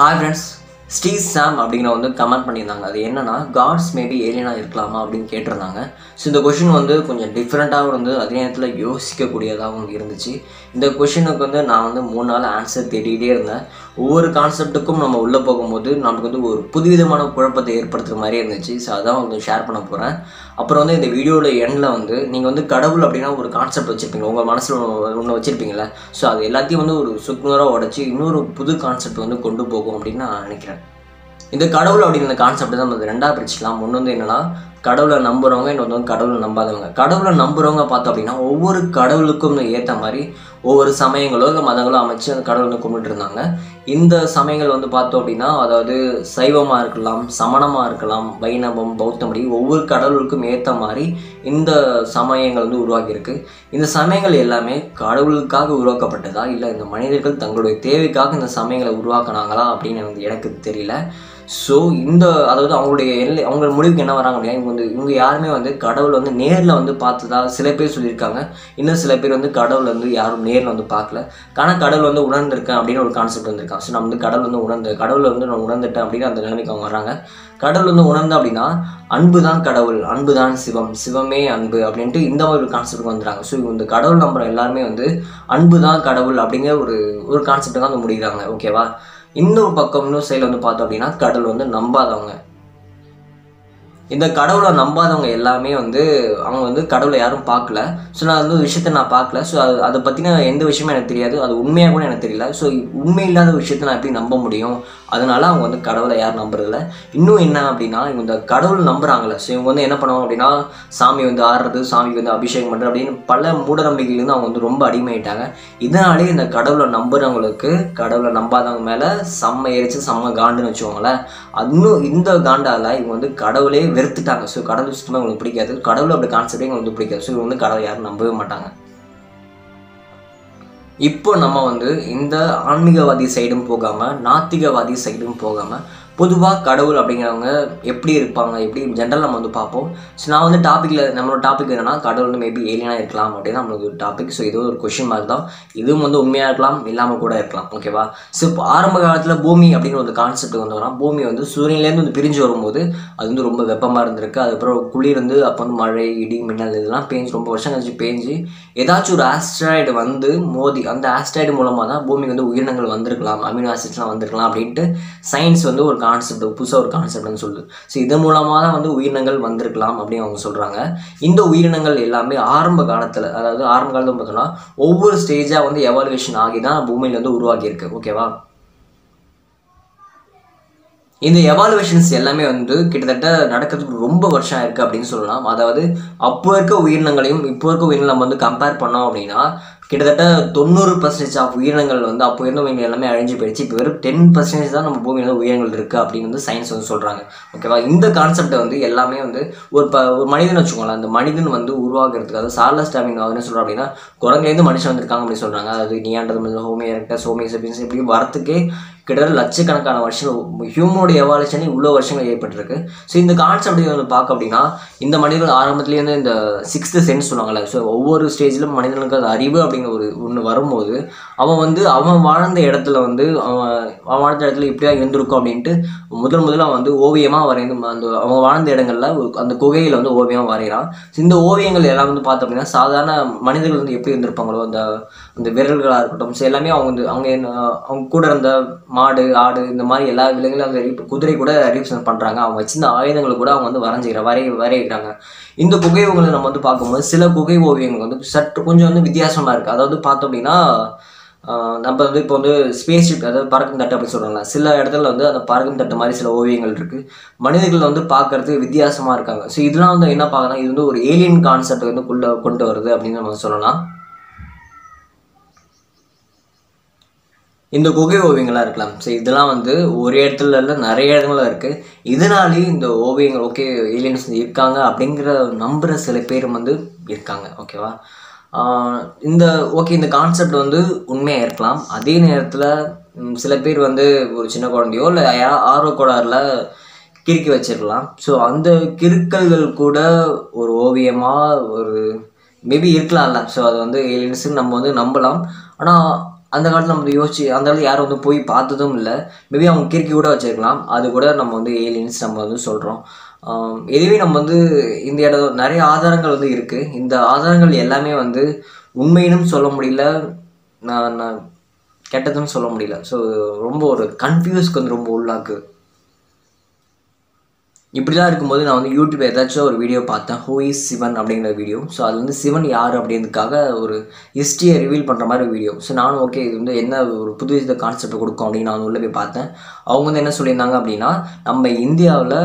Hi friends Sri சாம் அப்படிங்கிற வந்து comment பண்ணியிருந்தாங்க. அது என்னன்னா காட்ஸ் மேபி ஏலியனாக இருக்கலாமா அப்படின்னு கேட்டிருந்தாங்க. ஸோ இந்த கொஷின் வந்து கொஞ்சம் டிஃப்ரெண்ட்டாகவும் இருந்து அதே நேரத்தில் யோசிக்கக்கூடியதாகவும் இருந்துச்சு. இந்த கொஷினுக்கு வந்து நான் வந்து மூணு நாள் ஆன்சர் தேடிக்கிட்டே இருந்தேன். ஒவ்வொரு கான்செப்ட்டுக்கும் நம்ம உள்ளே போகும்போது நமக்கு வந்து ஒரு புதுவிதமான குழப்பத்தை ஏற்படுத்துகிற மாதிரி இருந்துச்சு. ஸோ அதான் வந்து ஷேர் பண்ண போகிறேன் அப்புறம் வந்து இந்த வீடியோவில் எண்டில் வந்து நீங்கள் வந்து கடவுள் அப்படின்னா ஒரு கான்செப்ட் வச்சுருப்பீங்க. உங்கள் மனசில் ஒன்று வச்சுருப்பீங்களே ஸோ அது எல்லாத்தையும் வந்து ஒரு சுக்குநூறாக உடச்சி இன்னொரு புது கான்செப்ட் வந்து கொண்டு போகும் அப்படின்னு நான் நினைக்கிறேன். இந்த கடவுள் அப்படிங்கிற கான்செப்ட் தான் நம்ம ரெண்டாக பிரிச்சுக்கலாம். ஒன்று வந்து என்னென்னா கடவுளை நம்புறவங்க இன்னொன்று வந்து கடவுளை நம்பாதவங்க. கடவுளை நம்புறவங்க பார்த்தோம் அப்படின்னா ஒவ்வொரு கடவுளுக்கும் ஏற்ற மாதிரி ஒவ்வொரு சமயங்களோ இல்லை மதங்களோ அமைச்சு அந்த கடவுளை கும்பிட்டு இருந்தாங்க. இந்த சமயங்கள் வந்து பார்த்தோம் அப்படின்னா அதாவது சைவமாக இருக்கலாம் சமணமாக இருக்கலாம் வைணவம் பௌத்தமடி ஒவ்வொரு கடவுளுக்கும் ஏற்ற மாதிரி இந்த சமயங்கள் வந்து உருவாகியிருக்கு. இந்த சமயங்கள் எல்லாமே கடவுளுக்காக உருவாக்கப்பட்டதா? இல்லை இந்த மனிதர்கள் தங்களுடைய தேவைக்காக இந்த சமயங்களை உருவாக்குனாங்களா? அப்படின்னு எனக்கு தெரியல. ஸோ இந்த அதாவது அவங்களுடைய எல்லை அவங்க முடிவுக்கு என்ன வராங்க அப்படின்னா வந்து இவங்க யாருமே வந்து கடவுள் வந்து நேரில் வந்து பார்த்ததா சில பேர் சொல்லியிருக்காங்க. இன்னும் சில பேர் வந்து கடவுள் வந்து யாரும் நேரில் வந்து பார்க்கல. ஆனால் கடவுள் வந்து உணர்ந்திருக்கேன் அப்படின்னு ஒரு கான்செப்ட் வந்திருக்காங்க ஸோ நான் வந்து கடவுள் வந்து உணர்ந்து கடவுள் வந்து நான் உணர்ந்துட்டேன் அப்படின்னு அந்த நிலைமைக்கு அவங்க வராங்க. கடவுள் வந்து உணர்ந்தேன் அப்படின்னா அன்பு தான் கடவுள் அன்பு தான் சிவம் சிவமே அன்பு அப்படின்ட்டு இந்த மாதிரி ஒரு கான்செப்ட் வந்துடுறாங்க. ஸோ இந்த கடவுள் நம்புற எல்லாருமே வந்து அன்பு தான் கடவுள் அப்படிங்கிற ஒரு ஒரு கான்செப்ட் தான் வந்து முடிகிறாங்க ஓகேவா இன்னொரு பக்கம் இன்னொரு சைடில் வந்து பார்த்தோம் அப்படின்னா கடவுள் வந்து நம்பாதவங்க. இந்த கடவுளை நம்பாதவங்க எல்லாமே வந்து அவங்க வந்து கடவுளை யாரும் பார்க்கல. ஸோ நான் வந்து விஷயத்த நான் பார்க்கல. ஸோ அது அதை பற்றின எந்த விஷயமும் எனக்கு தெரியாது. அது உண்மையாக கூட எனக்கு தெரியல. ஸோ உண்மை இல்லாத விஷயத்த நான் எப்படி நம்ப முடியும்? அதனால அவங்க வந்து கடவுளை யாரும் நம்புறதில்ல. இன்னும் என்ன அப்படின்னா இவங்க இந்த கடவுள் நம்புறாங்கல்ல. ஸோ இவங்க வந்து என்ன பண்ணுவாங்க அப்படின்னா சாமி வந்து ஆடுறது சாமிக்கு வந்து அபிஷேகம் பண்ணுறது அப்படின்னு பல மூடநம்பிக்கையிலேருந்து அவங்க வந்து ரொம்ப அடிமையிட்டாங்க இதனாலே இந்த கடவுளை நம்புறவங்களுக்கு கடவுளை நம்பாதவங்க மேலே செம்ம எரிச்சு செம்ம காண்டுன்னு வச்சுக்கோங்களேன். இன்னும் இந்த காண்டால் இவங்க வந்து கடவுளே வெறுத்துட்டாங்க. ஸோ கடவுள் சுத்தமாக உங்களுக்கு பிடிக்காது. கடவுள் அப்படி கான்செப்டே இவங்களுக்கு வந்து பிடிக்காது. ஸோ இவங்க வந்து கடவுள் யாரும் நம்பவே மாட்டாங்க. இப்போ நம்ம வந்து இந்த ஆன்மீகவாதி சைடும் போகாமல் நாத்திகவாதி சைடும் போகாமல் பொதுவாக கடவுள் அப்படிங்கிறவங்க எப்படி இருப்பாங்க எப்படி ஜென்ரல் நம்ம வந்து பார்ப்போம். ஸோ நான் வந்து டாப்பிக்கில் நம்மளோட டாபிக் என்னன்னா கடவுள் வந்து மேபி ஏலியனாக இருக்கலாம் அப்படின்னு நம்மளுக்கு ஒரு டாபிக் ஸோ இது ஒரு கொஷின் மாதிரி தான். இதுவும் வந்து உண்மையாக இருக்கலாம் இல்லாமல் கூட இருக்கலாம். ஓகேவா ஸோ இப்போ ஆரம்ப காலத்தில் பூமி அப்படிங்கிற ஒரு கான்செப்ட் வந்தோம்னா பூமி வந்து சூரியன்லேருந்து வந்து பிரிஞ்சு வரும்போது அது வந்து ரொம்ப வெப்பமாக இருந்திருக்கு. அதுக்கப்புறம் குளிர் வந்து அப்போ வந்து மழை இடி மின்னல் இதெல்லாம் பேஞ்சு ரொம்ப வருஷம் கழிச்சு பேஞ்சு ஏதாச்சும் ஒரு ஆஸ்ட்ராய்டு வந்து மோதி அந்த ஆஸ்ட்ராய்டு மூலமாக தான் பூமிக்கு வந்து உயிரினங்கள் வந்திருக்கலாம் அமினோ ஆசிட்ஸ்லாம் வந்திருக்கலாம் அப்படின்ட்டு சயின்ஸ் வந்து ஒரு கான்செப்ட் புதுசாக ஒரு கான்செப்ட்னு சொல்லுது. ஸோ இதன் மூலமாக தான் வந்து உயிரினங்கள் வந்திருக்கலாம் அப்படின்னு அவங்க சொல்கிறாங்க இந்த உயிரினங்கள் எல்லாமே ஆரம்ப காலத்தில் அதாவது ஆரம்ப காலத்தில் பார்த்தோம்னா ஒவ்வொரு ஸ்டேஜாக வந்து எவாலுவேஷன் ஆகி தான் பூமியில் வந்து உருவாகியிருக்கு. ஓகேவா இந்த எவாலுவேஷன்ஸ் எல்லாமே வந்து கிட்டத்தட்ட நடக்கிறதுக்கு ரொம்ப வருஷம் ஆயிருக்கு அப்படின்னு சொல்லலாம். அதாவது அப்போ இருக்க உயிரினங்களையும் இப்போ இருக்க உயிரினம் வந்து கம்பேர் பண்ணோம் அப்படின்னா கிட்டத்தட்ட தொண்ணூறு பர்சன்டேஜ் ஆஃப் உயிரினங்கள் வந்து அப்போ இருந்த உயிரினங்கள் எல்லாமே அழிஞ்சு போயிடுச்சு. இப்போ வெறும் டென் பர்சன்டேஜ் தான் நம்ம பூமியில் வந்து உயிரினங்கள் இருக்குது அப்படின்னு வந்து சயின்ஸ் வந்து சொல்கிறாங்க ஓகேவா இந்த கான்செப்டை வந்து எல்லாமே வந்து ஒரு ப ஒரு மனிதன் வச்சுக்கோங்களேன். அந்த மனிதன் வந்து உருவாகிறதுக்கு அதாவது சார்லஸ் டாமிங் அவர்னு சொல்கிறோம் அப்படின்னா குரங்குலேருந்து மனுஷன் வந்திருக்காங்க அப்படின்னு சொல்கிறாங்க அது நீயாண்டது ஹோமியா இருக்கா சோமியா சபின்ஸ் இப்படி வரத்துக்கே கிட்டத்தட்ட லட்சக்கணக்கான வருஷம் ஹியூமனோட எவாலுஷனே இவ்வளோ வருஷங்கள் ஏற்பட்டிருக்கு. ஸோ இந்த கான்செப்ட் வந்து பார்க்க அப்படின்னா இந்த மனிதர்கள் ஆரம்பத்துலேருந்து இந்த சிக்ஸ்த்து சென்ஸ் சொல்லுவாங்கள்ல ஸோ ஒவ்வொரு ஸ்டேஜிலும் மனிதனுக்கு அது அறிவு அப்படிங்கிற ஒரு ஒன்று வரும்போது அவன் வந்து அவன் வாழ்ந்த இடத்துல வந்து அவன் அவன் வாழ்ந்த இடத்துல இப்படியா இருந்திருக்கும் அப்படின்ட்டு முதல் முதல்ல அவன் வந்து ஓவியமாக வரைந்து அந்த அவன் வாழ்ந்த இடங்களில் அந்த குகையில் வந்து ஓவியமாக வரைகிறான். இந்த ஓவியங்கள் எல்லாம் வந்து பார்த்தோம் அப்படின்னா சாதாரண மனிதர்கள் வந்து எப்படி இருந்திருப்பாங்களோ அந்த அந்த விரல்களாக இருக்கட்டும் ஸோ எல்லாமே அவங்க வந்து அவங்க அவங்க கூட இருந்த மாடு ஆடு இந்த மாதிரி எல்லா விலங்குகளும் அந்த குதிரை கூட ரீப்ரசன்ட் பண்ணுறாங்க அவங்க வச்சிருந்த ஆயுதங்களை கூட அவங்க வந்து வரைஞ்சிக்கிற வரைய வரைகிறாங்க இந்த குகை ஓவியங்களை நம்ம வந்து பார்க்கும்போது சில குகை ஓவியங்கள் வந்து சற்று கொஞ்சம் வந்து வித்தியாசமாக இருக்குது அதாவது பார்த்தோம் அப்படின்னா நம்ம வந்து இப்போ வந்து ஸ்பேஸ் ஷிப் அதாவது பறக்கும் தட்டு அப்படின்னு சொல்கிறாங்களா சில இடத்துல வந்து அந்த பறக்கும் தட்டு மாதிரி சில ஓவியங்கள் இருக்குது மனிதர்கள் வந்து பார்க்கறதுக்கு வித்தியாசமாக இருக்காங்க. ஸோ இதெல்லாம் வந்து என்ன பார்க்கலாம் இது வந்து ஒரு ஏலியன் கான்செப்ட் வந்து கொண்டு கொண்டு வருது அப்படின்னு நம்ம சொல்லலாம். இந்த குகை ஓவியங்களாக இருக்கலாம். ஸோ இதெல்லாம் வந்து ஒரு இடத்துல இல்லை நிறைய இடங்கள்ல இருக்குது இதனாலேயே இந்த ஓவியங்கள் ஓகே ஏலியன்ஸ் இருக்காங்க அப்படிங்கிற நம்புகிற சில பேர் வந்து இருக்காங்க ஓகேவா இந்த ஓகே இந்த கான்செப்ட் வந்து உண்மையாக இருக்கலாம். அதே நேரத்தில் சில பேர் வந்து ஒரு சின்ன குழந்தையோ இல்லை யாரோ ஆர்வ கோளாறில் கிறுக்கி வச்சிருக்கலாம். ஸோ அந்த கிறுக்கல்கள் கூட ஒரு ஓவியமாக ஒரு மேபி இருக்கலாம்ல. ஸோ அது வந்து ஏலியன்ஸுன்னு நம்ம வந்து நம்பலாம். ஆனால் அந்த காலத்தில் நம்ம யோசிச்சு அந்த காலத்தில் யாரும் வந்து போய் பார்த்ததும் இல்லை. மேபி அவங்க கிறுக்கி கூட வச்சிருக்கலாம். அது கூட நம்ம வந்து ஏலியன்ஸ் நம்ம வந்து சொல்கிறோம் எதுவே நம்ம வந்து இந்த இடம் நிறைய ஆதாரங்கள் வந்து இருக்குது இந்த ஆதாரங்கள் எல்லாமே வந்து உண்மையினும் சொல்ல முடியல நான் நான் கெட்டதுன்னு சொல்ல முடியல. ஸோ ரொம்ப ஒரு கன்ஃபியூஸ்க்கு வந்து ரொம்ப உள்ளாக்கு. இப்படிலாம் இருக்கும்போது நான் வந்து யூடியூப் ஏதாச்சும் ஒரு வீடியோ பார்த்தேன். ஹூ இஸ் சிவன் அப்படிங்கிற வீடியோ ஸோ அது வந்து சிவன் யார் அப்படின்றதுக்காக ஒரு ஹிஸ்ட்ரியை ரிவீல் பண்ணுற மாதிரி வீடியோ ஸோ நானும் ஓகே இது வந்து என்ன ஒரு புது வித கான்செப்ட் கொடுக்கும் அப்படின்னு நான் உள்ளே போய் பார்த்தேன். அவங்க வந்து என்ன சொல்லியிருந்தாங்க அப்படின்னா நம்ம இந்தியாவில்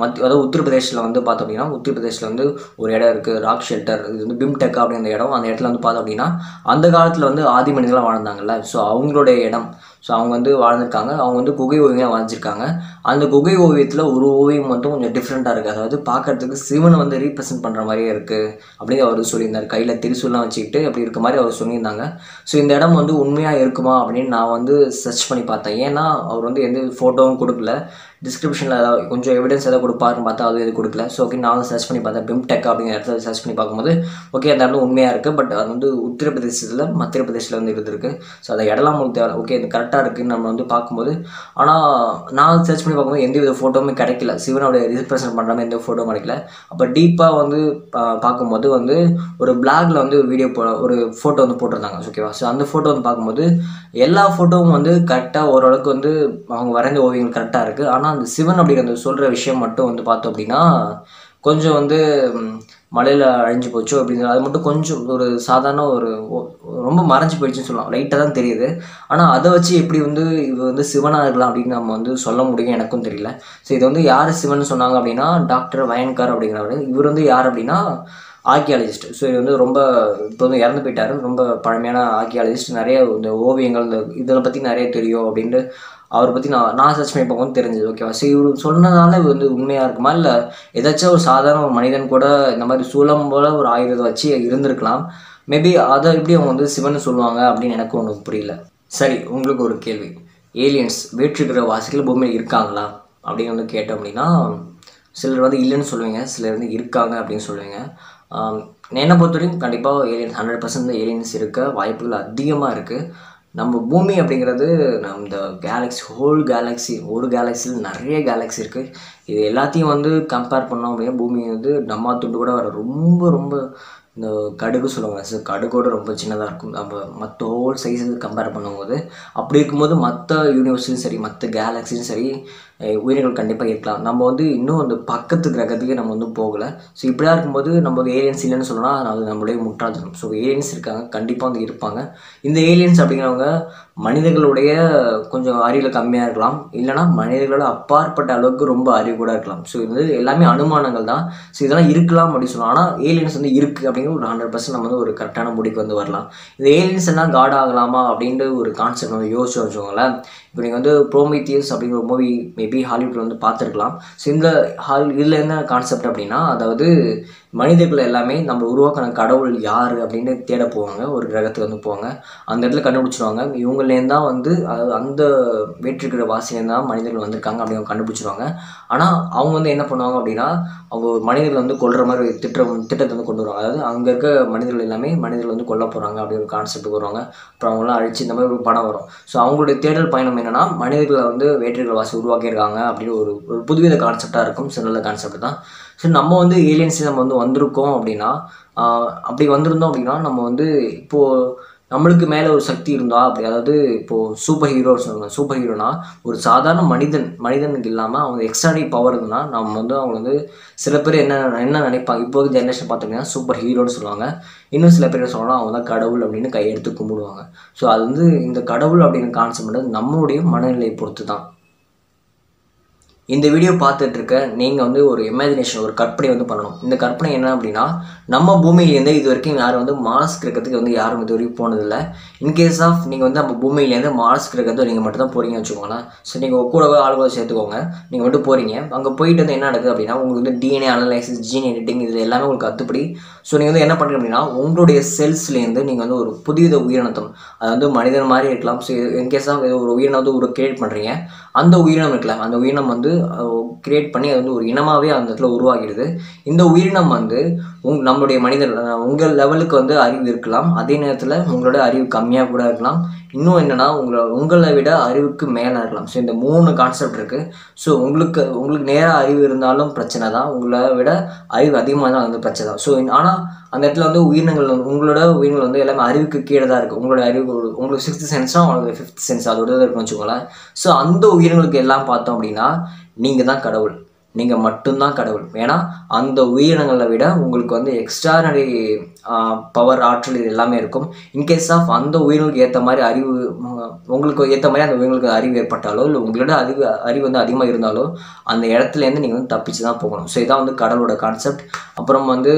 மத்திய அதாவது உத்தரப்பிரதேசில் வந்து பார்த்தோம் அப்படின்னா உத்தரப்பிரதேசில் வந்து ஒரு இடம் இருக்குது ராக் ஷெல்டர் இது வந்து பிம்டெக் அப்படிங்கிற இடம். அந்த இடத்துல வந்து பார்த்தோம் அப்படின்னா அந்த காலத்தில் வந்து ஆதி மனிதர்களாக வாழ்ந்தாங்கல்ல. ஸோ அவங்களுடைய இடம். ஸோ அவங்க வந்து வாழ்ந்திருக்காங்க. அவங்க வந்து குகை ஓவியம் வரைஞ்சிருக்காங்க அந்த குகை ஓவியத்தில் ஒரு ஓவியம் மட்டும் கொஞ்சம் டிஃப்ரெண்ட்டாக இருக்குது அதாவது பார்க்கறதுக்கு சிவனை வந்து ரீப்ரசென்ட் பண்ணுற மாதிரியே இருக்குது அப்படின்னு அவர் சொல்லியிருந்தார். கையில் திருசூலாம் வச்சுக்கிட்டு அப்படி இருக்க மாதிரி அவர் சொல்லியிருந்தாங்க. ஸோ இந்த இடம் வந்து உண்மையாக இருக்குமா அப்படின்னு நான் வந்து சர்ச் பண்ணி பார்த்தேன். ஏன்னா அவர் வந்து எந்த ஃபோட்டோவும் கொடுக்கல. டிஸ்கிரிப்ஷனில் ஏதாவது கொஞ்சம் எவிடன்ஸ் எதாவது கொடுப்பாருன்னு பார்த்தா அது எதுவும் கொடுக்கல. ஸோ ஓகே நான் சர்ச் பண்ணி பார்த்தேன். பிம்டெக் அப்படிங்கிற இடத்துல சர்ச் பண்ணி பார்க்கும்போது ஓகே அந்த இடம் உண்மையாக இருக்குது பட் அது வந்து உத்தரப்பிரதேசத்தில் மத்திய பிரதேசில் வந்து இருந்திருக்கு. ஸோ அதை இடம்லாம் உங்களுக்கு தேவை ஓகே இது கரெக்டாக இருக்குன்னு நம்ம வந்து பார்க்கும்போது ஆனால் நான் சர்ச் பண்ணி பார்க்கும்போது எந்த வித ஃபோட்டோவுமே கிடைக்கல சிவனோட ரிப்ரசன்ட் பண்ணுற எந்த ஃபோட்டோவும் கிடைக்கல. அப்போ டீப்பாக வந்து பா- பார்க்கும்போது வந்து ஒரு பிளாக்ல வந்து ஒரு வீடியோ போ ஒரு ஃபோட்டோ வந்து போட்டிருந்தாங்க ஓகேவா ஸோ அந்த ஃபோட்டோ வந்து பார்க்கும்போது எல்லா ஃபோட்டோவும் வந்து கரெக்டாக ஓரளவுக்கு வந்து அவங்க வரைந்த ஓவியங்கள் கரெக்டாக இருக்குது ஆனால் ஆனால் அந்த சிவன் அப்படிங்கிற சொல்கிற விஷயம் மட்டும் வந்து பார்த்தோம் அப்படின்னா கொஞ்சம் வந்து மலையில் அழிஞ்சு போச்சோ அப்படிங்கிற அது மட்டும் கொஞ்சம் ஒரு சாதாரண ஒரு ரொம்ப மறைஞ்சு போயிடுச்சுன்னு சொல்லலாம். லைட்டாக தான் தெரியுது. ஆனால் அதை வச்சு எப்படி வந்து இது வந்து சிவனாக இருக்கலாம் அப்படின்னு நம்ம வந்து சொல்ல முடியும் எனக்கும் தெரியல. ஸோ இது வந்து யார் சிவன் சொன்னாங்க அப்படின்னா டாக்டர் வயன்கார் அப்படிங்கிறவர். இவர் வந்து யார் அப்படின்னா ஆர்கியாலஜிஸ்ட். ஸோ இது வந்து ரொம்ப இப்போ வந்து இறந்து போயிட்டாரு. ரொம்ப பழமையான ஆர்கியாலஜிஸ்ட். நிறைய இந்த ஓவியங்கள் இந்த இதில் பற்றி நிறைய தெரியும் அப்படின்ட்டு அவரை பற்றி நான் நான் சர்ச் பண்ணி பார்க்கவும் தெரிஞ்சது. ஓகேவா ஸோ இவர் சொன்னதால இது வந்து உண்மையாக இருக்குமா? இல்லை ஏதாச்சும் ஒரு சாதாரண ஒரு மனிதன் கூட இந்த மாதிரி சூலம் போல் ஒரு ஆயுதத்தை வச்சு இருந்திருக்கலாம். மேபி அதை எப்படி அவங்க வந்து சிவன் சொல்லுவாங்க அப்படின்னு எனக்கு ஒன்று புரியல. சரி உங்களுக்கு ஒரு கேள்வி. ஏலியன்ஸ் வேற்றுக்கிற வாசிகள் பூமியில் இருக்காங்களா? அப்படின்னு வந்து கேட்டோம் அப்படின்னா சிலர் வந்து இல்லைன்னு சொல்லுவீங்க. சிலர் வந்து இருக்காங்க அப்படின்னு சொல்லுவீங்க. என்னை பொறுத்த வரைக்கும் கண்டிப்பாக ஏலியன்ஸ் ஹண்ட்ரட் பர்சன்ட் ஏலியன்ஸ் இருக்க வாய்ப்புகள் அதிகமாக இருக்குது நம்ம பூமி அப்படிங்கிறது நம்ம இந்த கேலக்ஸி ஹோல் கேலக்ஸி ஒரு கேலக்ஸியில் நிறைய கேலக்ஸி இருக்குது இது எல்லாத்தையும் வந்து கம்பேர் பண்ணோம் அப்படின்னா பூமி வந்து நம்ம துண்டு கூட வர ரொம்ப ரொம்ப இந்த கடுகு சொல்லுவாங்க. சார் கடுகோட ரொம்ப சின்னதாக இருக்கும். நம்ம மற்ற ஹோல் சைஸுக்கு கம்பேர் பண்ணும்போது அப்படி இருக்கும்போது மற்ற யூனிவர்ஸும் சரி மற்ற கேலக்ஸியும் சரி உயிரினங்கள் கண்டிப்பாக இருக்கலாம். நம்ம வந்து இன்னும் அந்த பக்கத்து கிரகத்துக்கே நம்ம வந்து போகலை. ஸோ இப்படியா இருக்கும்போது நம்ம வந்து ஏலியன்ஸ் இல்லைன்னு சொல்லணும்னா அது நம்மளுடைய முட்டாள்தனம். ஸோ ஏலியன்ஸ் இருக்காங்க கண்டிப்பாக வந்து இருப்பாங்க. இந்த ஏலியன்ஸ் அப்படிங்கிறவங்க மனிதர்களுடைய கொஞ்சம் அறிவில் கம்மியாக இருக்கலாம். இல்லைனா மனிதர்களோட அப்பாற்பட்ட அளவுக்கு ரொம்ப அறிவு கூட இருக்கலாம். ஸோ இது வந்து எல்லாமே அனுமானங்கள் தான். ஸோ இதெல்லாம் இருக்கலாம் அப்படின்னு சொல்லலாம் ஆனால் ஏலியன்ஸ் வந்து இருக்குது அப்படிங்கிற ஒரு ஹண்ட்ரட் பர்சன்ட் நம்ம வந்து ஒரு கரெக்டான முடிக்கு வந்து வரலாம். இந்த ஏலியன்ஸ் எல்லாம் காட் ஆகலாமா அப்படின்ட்டு ஒரு கான்செப்ட் வந்து யோசிச்சு வச்சுக்கோங்களேன். இப்போ நீங்கள் வந்து ப்ரோமித்தியஸ் அப்படிங்கிற ஒரு மூவி மேபி ஹாலிவுட்டில் வந்து பார்த்துருக்கலாம். ஸோ இந்த ஹால் இதில் என்ன கான்செப்ட் அப்படின்னா அதாவது மனிதர்கள் எல்லாமே நம்ம உருவாக்கின கடவுள் யார் அப்படின்னு தேட போவாங்க. ஒரு கிரகத்துக்கு வந்து போவாங்க. அந்த இடத்துல கண்டுபிடிச்சிருவாங்க. இவங்களேருந்து தான் வந்து அதாவது அந்த வேற்றுக்கிற வாசிலேருந்து தான் மனிதர்கள் வந்திருக்காங்க அப்படி அவங்க கண்டுபிடிச்சிருவாங்க. ஆனால் அவங்க வந்து என்ன பண்ணுவாங்க அப்படின்னா அவங்க ஒரு மனிதர்கள் வந்து கொள்கிற மாதிரி திட்டம் திட்டத்தை வந்து கொண்டு வருவாங்க. அதாவது அங்கே இருக்க மனிதர்கள் எல்லாமே மனிதர்கள் வந்து கொல்ல போகிறாங்க அப்படி ஒரு கான்செப்ட்டுக்கு வருவாங்க. அப்புறம் அவங்களாம் அழிச்சு இந்த மாதிரி ஒரு படம் வரும். ஸோ அவங்களுடைய தேடல் பயணம் என்னென்னா மனிதர்களை வந்து வேற்றிருக்கிற வாசி உருவாக்கியிருக்காங்க அப்படின்னு ஒரு ஒரு புதுவித கான்செப்டாக இருக்கும். சில கான்செப்ட் தான். ஸோ நம்ம வந்து ஏலியன்ஸ் நம்ம வந்து வந்திருக்கோம் அப்படின்னா அப்படி வந்திருந்தோம் அப்படின்னா நம்ம வந்து இப்போது நம்மளுக்கு மேலே ஒரு சக்தி இருந்தா அப்படி அதாவது இப்போது சூப்பர் ஹீரோ சொல்லுவாங்க. சூப்பர் ஹீரோனா ஒரு சாதாரண மனிதன் மனிதனுக்கு இல்லாமல் அவங்க எக்ஸ்ட்ராடி பவர் இருந்ததுன்னா நம்ம வந்து அவங்க வந்து சில பேர் என்ன என்ன நினைப்பாங்க? இப்போ ஜென்ரேஷன் பார்த்தீங்கன்னா சூப்பர் ஹீரோன்னு சொல்லுவாங்க. இன்னும் சில பேர் என்ன சொல்லலாம் அவங்க தான் கடவுள் அப்படின்னு கையெடுத்து கும்பிடுவாங்க. ஸோ அது வந்து இந்த கடவுள் அப்படின்னு கான்செப்ட் நம்மளுடைய மனநிலையை பொறுத்து தான் இந்த வீடியோ பார்த்துட்டு இருக்க நீங்கள் வந்து ஒரு இமேஜினேஷன் ஒரு கற்பனை வந்து பண்ணணும். இந்த கற்பனை என்ன அப்படின்னா நம்ம பூமியிலேருந்து இது வரைக்கும் யாரும் வந்து மாஸ்க் கிரகத்துக்கு வந்து யாரும் இது வரைக்கும் போனதில்லை. இன்கேஸ் ஆஃப் நீங்கள் வந்து நம்ம பூமியிலேருந்து மார்ஸ் கிரகத்தை நீங்கள் மட்டும் தான் போகிறீங்கன்னு வச்சுக்கோங்களேன் ஸோ நீங்கள் கூடவே ஆளுகளை சேர்த்துக்கோங்க. நீங்கள் மட்டும் போகிறீங்க அங்கே போயிட்டு வந்து என்ன நடக்குது அப்படின்னா உங்களுக்கு வந்து டிஎன்ஏ அனலைசிஸ் ஜீன் எடிட்டிங் இது எல்லாமே உங்களுக்கு கற்றுப்படி ஸோ நீங்கள் வந்து என்ன பண்ணுறீங்க அப்படின்னா உங்களுடைய செல்ஸ்லேருந்து நீங்கள் வந்து ஒரு புதிய உயிரினத்தம் அது வந்து மனிதன் மாதிரி இருக்கலாம். ஸோ இன்கேஸ் ஆஃப் ஒரு உயிரினம் வந்து ஒரு கிரியேட் பண்ணுறீங்க அந்த உயிரினம் இருக்கலாம் அந்த உயிரினம் வந்து கிரியேட் பண்ணி அது வந்து ஒரு இனமாகவே அந்த இடத்துல உருவாகிடுது. இந்த உயிரினம் வந்து உங் நம்மளுடைய மனிதர் உங்கள் லெவலுக்கு வந்து அறிவு இருக்கலாம். அதே நேரத்தில் உங்களோட அறிவு கம்மியாக கூட இருக்கலாம். இன்னும் என்னென்னா உங்களை உங்களை விட அறிவுக்கு மேலே இருக்கலாம். ஸோ இந்த மூணு கான்செப்ட் இருக்குது ஸோ உங்களுக்கு உங்களுக்கு நேராக அறிவு இருந்தாலும் பிரச்சனை தான். உங்களை விட அறிவு அதிகமாக தான் வந்து பிரச்சனை தான். ஸோ ஆனால் அந்த இடத்துல வந்து உயிரினங்கள் உங்களோட உயிரினங்கள் வந்து எல்லாமே அறிவுக்கு கீழே தான் இருக்குது உங்களோட அறிவு உங்களுக்கு சிக்ஸ்த் சென்ஸாக உங்களுக்கு ஃபிஃப்த் சென்ஸ் அதோட தான் இருக்குன்னு வச்சுக்கோங்களேன். ஸோ அந்த உயிரினங்களுக்கு எல்லாம் பார்த்தோம் அப்படின்னா நீங்கள் தான் கடவுள். நீங்கள் மட்டும்தான் கடவுள். ஏன்னா அந்த உயிரினங்களை விட உங்களுக்கு வந்து எக்ஸ்ட்ரானரி பவர் ஆற்றல் இது எல்லாமே இருக்கும். இன்கேஸ் ஆஃப் அந்த உயிரினங்களுக்கு ஏற்ற மாதிரி அறிவு உங்களுக்கு ஏற்ற மாதிரி அந்த உயிரினங்களுக்கு அறிவு ஏற்பட்டாலோ இல்லை உங்களோட அறிவு அறிவு வந்து அதிகமாக இருந்தாலோ அந்த இடத்துலேருந்து நீங்கள் வந்து தப்பிச்சு தான் போகணும். ஸோ இதான் வந்து கடவுளோட கான்செப்ட் அப்புறம் வந்து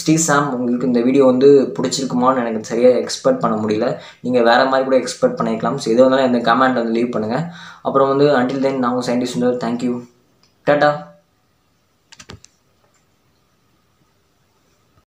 ஸ்ரீ சாம் உங்களுக்கு இந்த வீடியோ வந்து பிடிச்சிருக்குமான்னு எனக்கு சரியாக எக்ஸ்பெக்ட் பண்ண முடியல. நீங்கள் வேறு மாதிரி கூட எக்ஸ்பெக்ட் பண்ணிக்கலாம். ஸோ எது வந்தாலும் இந்த கமெண்ட் வந்து லீவ் பண்ணுங்கள் அப்புறம் வந்து அன்டில் தென் நான் உங்கள் சயின்டிஸ்ட் தேங்க்யூ டாட்டா